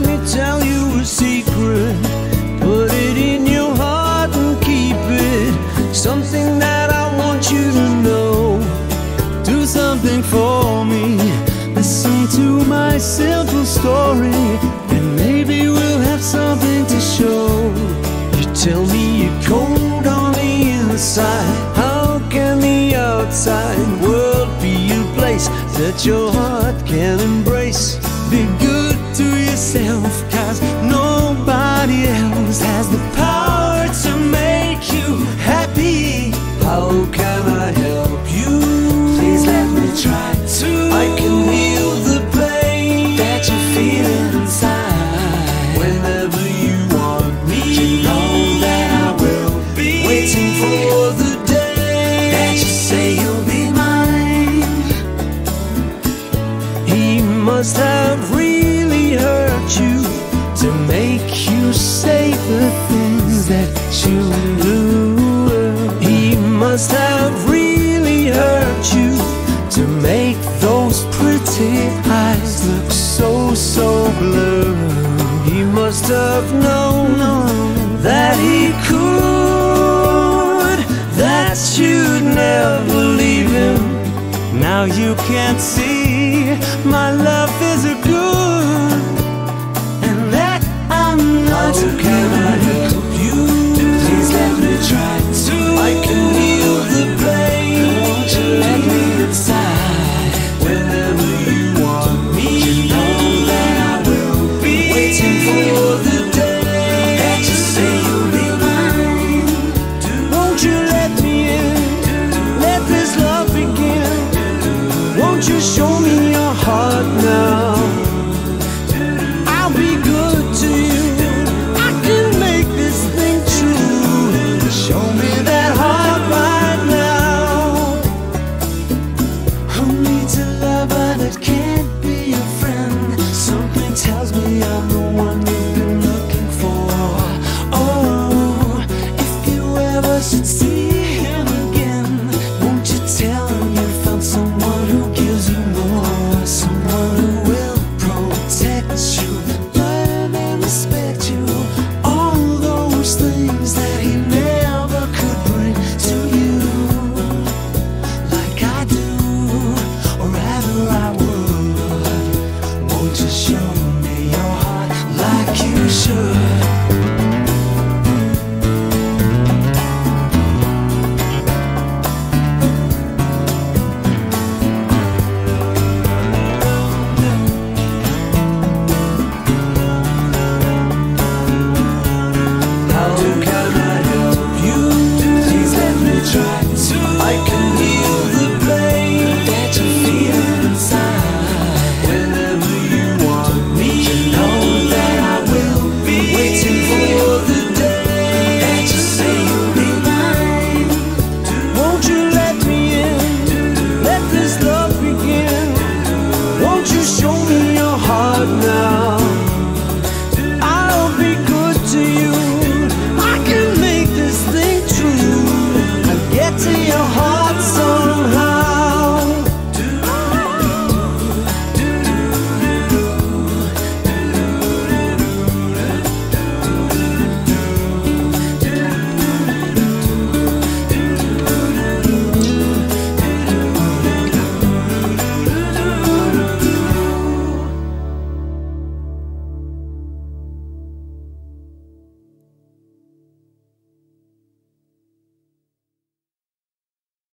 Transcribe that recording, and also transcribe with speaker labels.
Speaker 1: me tell you a secret. Put it in your heart and keep it. Something that I want you to know. Do something for me. Listen to my simple story, and maybe we'll have something to show. You tell me you're cold on the inside. How can the outside world be a place that your heart can embrace? Be good yourself, cause nobody else has the power to make you happy. How can I help you? Please let me try to. I can heal the pain that you feel inside. Whenever you want me, you know that I will be waiting for the day that you say you'll be mine. He must have say the things that you do. He must have really hurt you to make those pretty eyes look so, so blue. He must have known that he could, that you'd never leave him. Now you can't see my love is a good, Won't you show me your heart now?